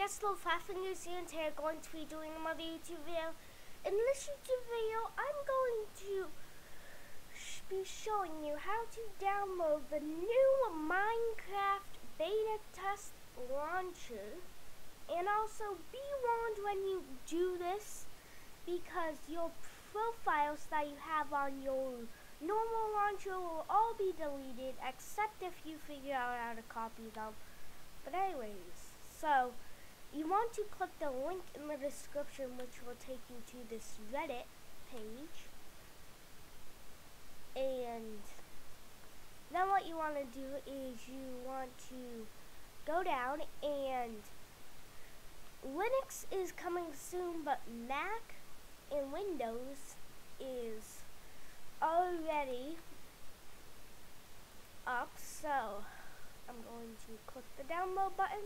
guess Little Fat Fingers here and today I'm going to be doing another YouTube video. In this YouTube video, I'm going to sh be showing you how to download the new Minecraft beta test launcher. And also be warned when you do this because your profiles that you have on your normal launcher will all be deleted except if you figure out how to copy them. But anyways, so you want to click the link in the description which will take you to this Reddit page. And then what you want to do is you want to go down and Linux is coming soon but Mac and Windows is already up so I'm going to click the download button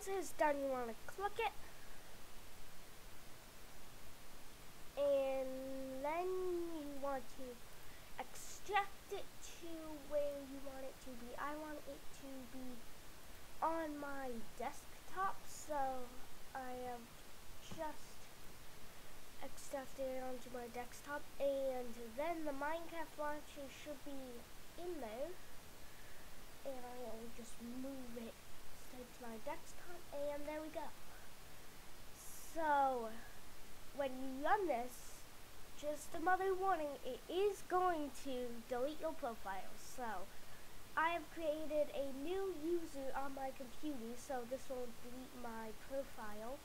once it's done, you want to click it. And then you want to extract it to where you want it to be. I want it to be on my desktop, so I am just extracted it onto my desktop. And then the Minecraft launcher should be in there. And I will just move it to my desktop and there we go. So when you run this, just another warning, it is going to delete your profile. So I have created a new user on my computer, so this will delete my profile.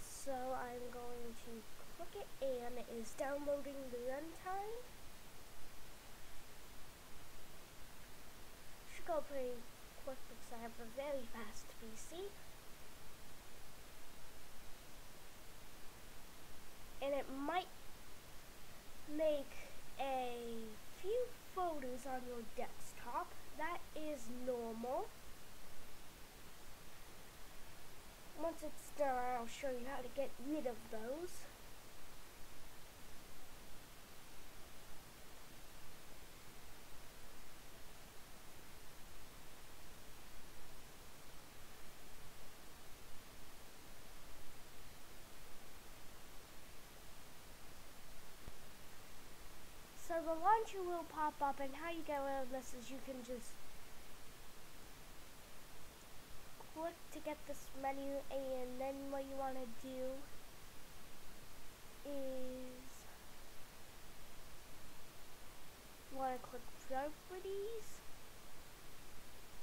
So I'm going to click it and it is downloading the runtime. Should go pretty quick because I have a very fast PC. And it might make a few photos on your desktop. That is normal. Once it's done, I'll show you how to get rid of those. So the launcher will pop up and how you get rid of this is you can just click to get this menu and then what you want to do is you want to click properties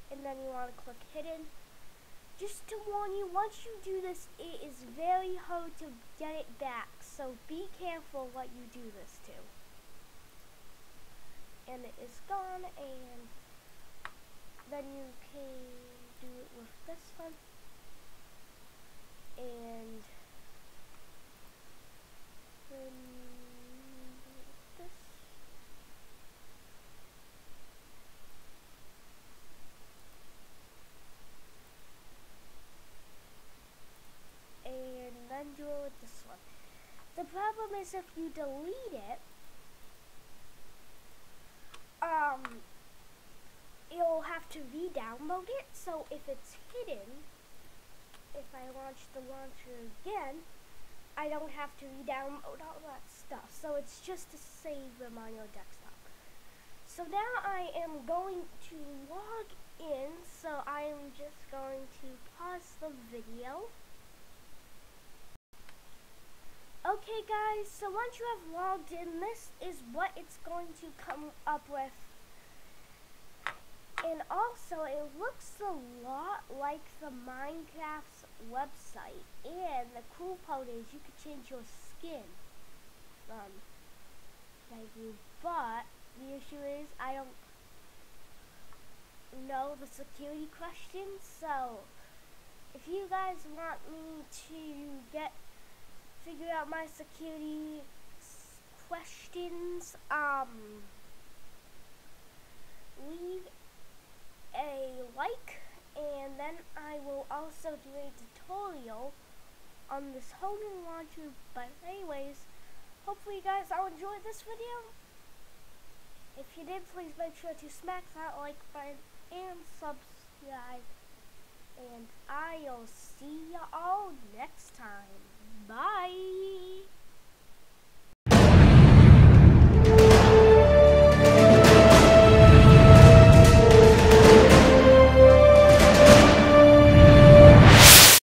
and then you want to click hidden. Just to warn you once you do this it is very hard to get it back so be careful what you do this to and it is gone and then you can do it with this one. And then this. And then do it with this one. The problem is if you delete it um, you'll have to re-download it. So if it's hidden, if I launch the launcher again, I don't have to re-download all that stuff. So it's just to save them on your desktop. So now I am going to log in. So I am just going to pause the video. Okay guys, so once you have logged in, this is what it's going to come up with. And also, it looks a lot like the Minecraft's website. And the cool part is you can change your skin that you bought. The issue is I don't know the security questions, so if you guys want me to get figure out my security questions, um, leave a like and then I will also do a tutorial on this whole new launcher. But anyways, hopefully you guys all enjoyed this video. If you did, please make sure to smack that like button and subscribe. And I'll see you all next time. Bye!